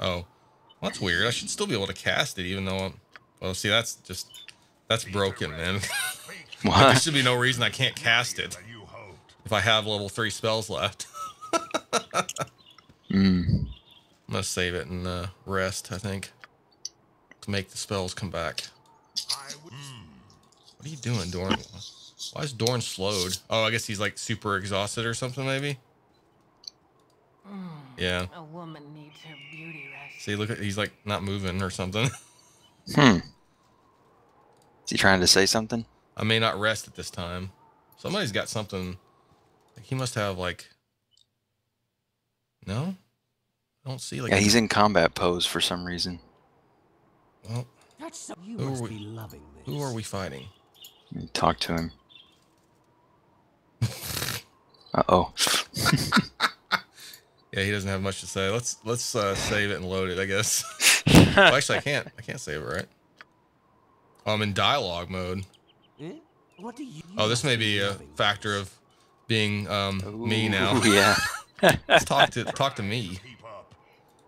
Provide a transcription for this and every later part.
Oh, well, that's weird. I should still be able to cast it, even though. I'm, well, see, that's just that's broken, man. there should be no reason I can't cast it if I have level three spells left. Mm. I'm gonna save it and uh, rest. I think to make the spells come back. What are you doing, Dorn? Why is Dorn slowed? Oh, I guess he's like super exhausted or something, maybe. Yeah. A woman needs her beauty rest. See, look at he's like not moving or something. Hmm. Is he trying to say something? I may not rest at this time. Somebody's got something. Like he must have like. No, I don't see like. Yeah, a- he's in combat pose for some reason. Well, That's so you Who are must we- be loving this. who are we fighting? Talk to him. Uh oh. Yeah, he doesn't have much to say. Let's let's uh, save it and load it. I guess. well, actually, I can't. I can't save it, right? Oh, I'm in dialogue mode. Eh? What do you? Oh, this may be a factor of being um, me now. Ooh, yeah. Let's talk to talk to me.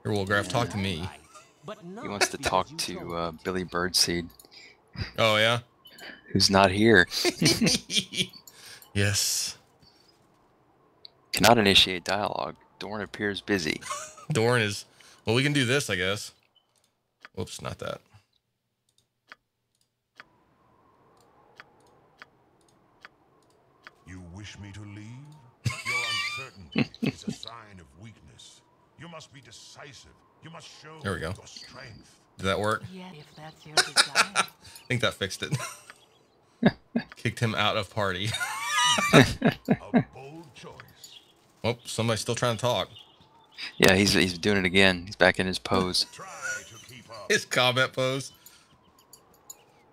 Here, Wolgraf, talk to me. He wants to talk to told uh. Billy Birdseed, Oh yeah. who's not here. yes. Cannot initiate dialogue. Dorn appears busy. Dorn is. Well, we can do this, I guess. Whoops, not that. You wish me to leave? Your uncertainty is a sign of weakness. You must be decisive. You must show There we go. your strength. Did that work? Yeah, if that's your desire. I think that fixed it. Kicked him out of party. A bold choice. Oh, somebody's still trying to talk. Yeah, he's he's doing it again. He's back in his pose. Try to. His combat pose.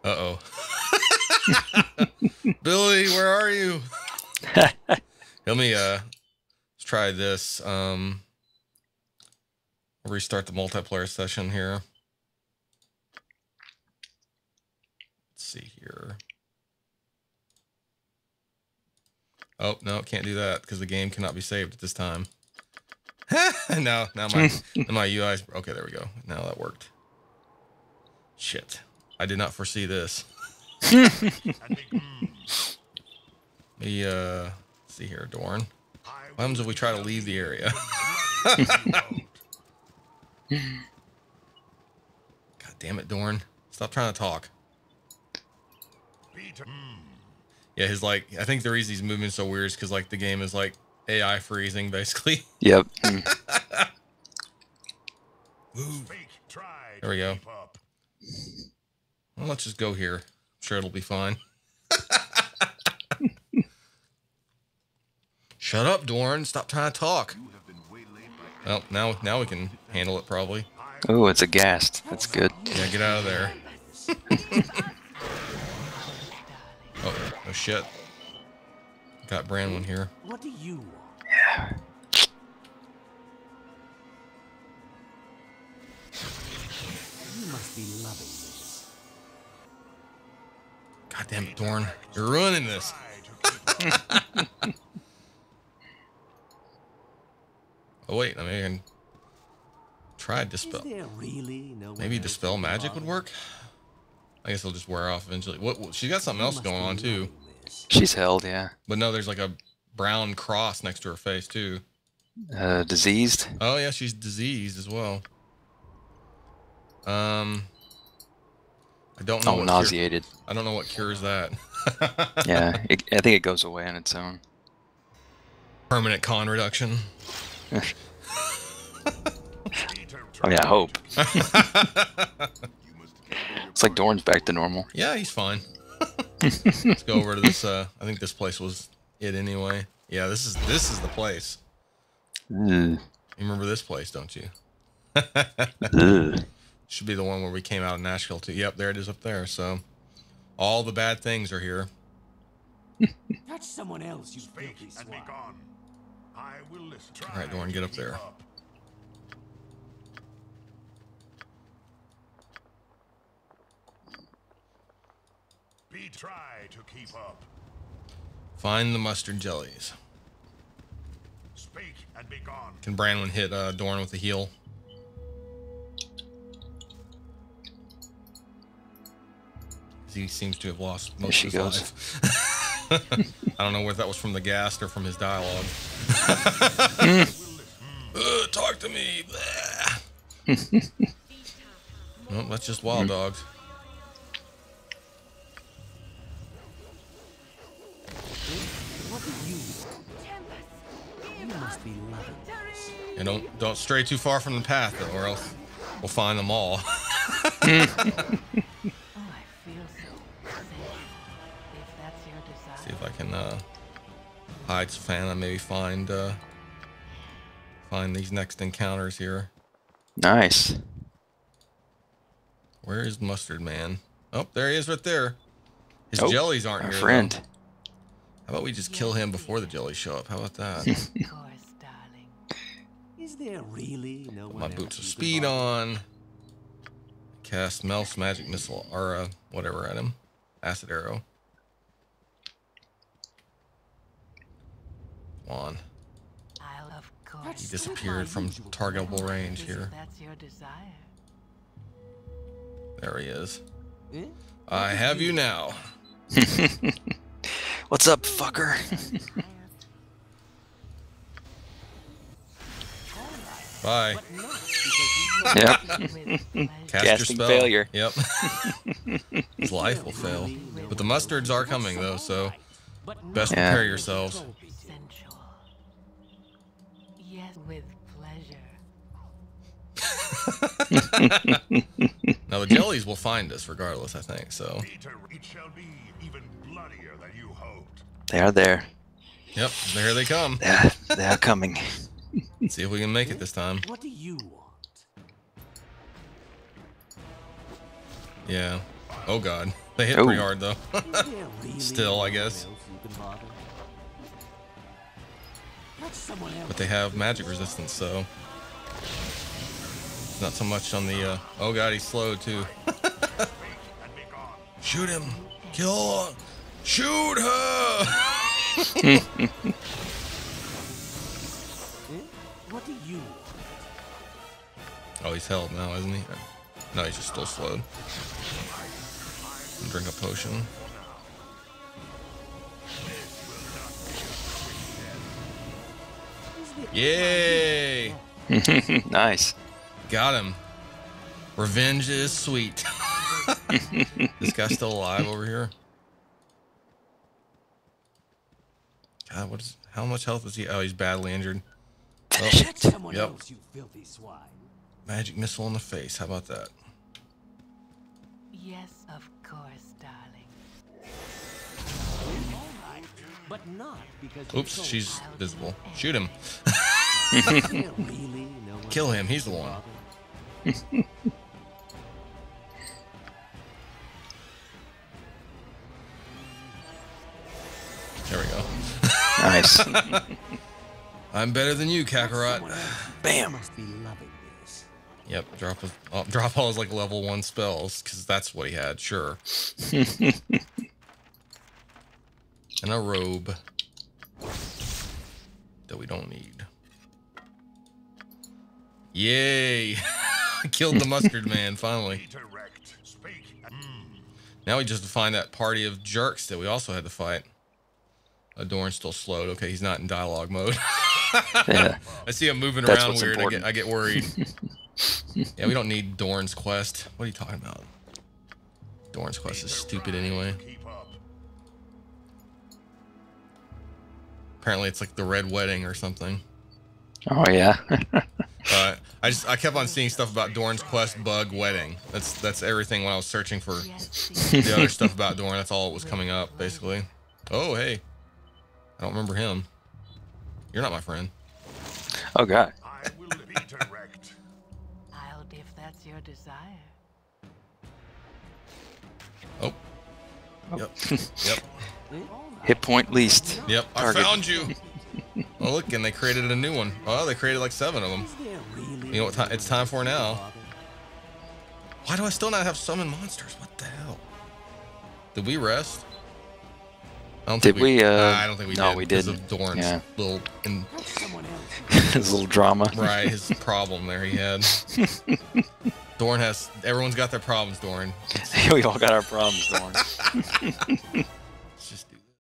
Uh oh. Billy, where are you? Let me uh let's try this. Um restart the multiplayer session here. Let's see here. Oh no, can't do that because the game cannot be saved at this time. no, now my now my UI is okay, there we go. Now that worked. Shit. I did not foresee this. And make, Me uh see here, Dorn. What happens if we try to leave the area? God damn it, Dorn. Stop trying to talk. Peter. Yeah, his like I think the reason he's moving so weird is because like the game is like AI freezing basically. Yep. There we go. Well, let's just go here. I'm sure it'll be fine. Shut up, Dorn. Stop trying to talk. Well, now now we can handle it probably. Oh, it's a ghast. That's good. Yeah, get out of there. shit. Got Branwen here. What do you want? You must be loving this. God damn it, Dorn. You're ruining this. Try to keep up. Oh wait, I mean, try Is dispel. there really no Maybe dispel magic would work. I guess it'll just wear off eventually. What? what she's got something else going on too. She's held, yeah. But no, there's like a brown cross next to her face too. Uh, diseased. Oh yeah, she's diseased as well. Um, I don't know. Oh, what cure- nauseated. I don't know what cures that. Yeah, it, I think it goes away on its own. Permanent con reduction. Oh yeah, I hope. It's like Dorn's back to normal. Yeah, he's fine. Let's go over to this. Uh, I think this place was it anyway. Yeah, this is this is the place. Ugh. You remember this place, don't you? Ugh. Should be the one where we came out of Nashville too. Yep, there it is up there. So, all the bad things are here. That's someone else, you speak filthy and be gone. I will listen. All right, Dorn, Try get up there. up. Try to keep up. Find the mustard jellies. Speak and be gone. Can Branwen hit uh, Dorn with a heel? He seems to have lost most of his goes. life. I don't know whether that was from the gas or from his dialogue. uh, talk to me. well, that's just wild dogs. And don't don't stray too far from the path, though, or else we'll find them all. Oh, I feel so. If that's your desire. See if I can uh, hide Savannah. Maybe find uh, find these next encounters here. Nice. Where is Mustard Man? Oh, there he is, right there. His Oh, jellies aren't Our here. though. Friend. How about we just kill him before the jellies show up? How about that? Of course, darling. Is there really no one My boots of speed on. Cast Melf's magic missile or uh, whatever at him. Acid arrow. Come on. Of course. He disappeared from targetable range here. that's your desire. There he is. Eh? I have you now. What's up, fucker? Bye. But not because you yep. With pleasure. Cast your Casting spell. failure. Yep. His life will fail. But the mustards are coming though, so best Yeah. prepare yourselves. Yes, with pleasure. Now the jellies will find us regardless, I think. So Peter, it shall be even bloodier than you hoped. They are there. yep, there they come. Yeah, they are coming. See if we can make it this time. What do you want? Yeah. Oh god. They hit Oh. pretty hard though. Is there really Still, I guess. else you can bother? Let someone else but they have magic resistance, so not so much on the uh oh god, he's slow too. And be gone. Shoot him! Kill her! Shoot her! Eh? What do you? Oh, he's held now, isn't he? No, he's just still slowed. Drink a potion. Yay! nice. Got him. Revenge is sweet. this guy's still alive over here. God, what is? How much health is he? Oh, he's badly injured. Oh, Shit. Someone Yep. else, you filthy swine. magic missile in the face. How about that? Yes, of course, darling. But not because Oops, she's visible. Shoot him. Is there really no one Kill him, he's the one. Nice. I'm better than you, Kakarot. Bam. must be loving this. Yep, drop his, oh, drop all his like level one spells because that's what he had. Sure. and a robe that we don't need. Yay! Killed the mustard man finally. Peter. Speak. and- Now we just have find that party of jerks that we also had to fight. Adorn's still slowed. Okay, he's not in dialogue mode. Yeah. I see him moving That's around weird. I get. I get worried. yeah, we don't need Dorn's quest. What are you talking about? Dorn's quest is stupid anyway. Apparently, it's like the Red Wedding or something. Oh yeah. Uh, I just I kept on seeing stuff about Dorn's quest bug wedding. That's that's everything when I was searching for the other stuff about Dorn. That's all it was coming up basically. Oh hey, I don't remember him. You're not my friend. oh god. I will be direct. I'll if that's your desire. Oh. Yep. Yep. Eh? Hit point least. Yep. I found you. Oh look, and they created a new one. Oh, they created like seven of them. Really You know what ti- it's time for now. Why do I still not have summon monsters? What the hell? Did we rest? I don't Did think we, we, uh, nah, I don't think we no, did. we didn't. Of Dorn's Yeah. little in, His little drama. right his problem there he had. Dorn has everyone's got their problems. Dorn. we all got our problems, Dorn.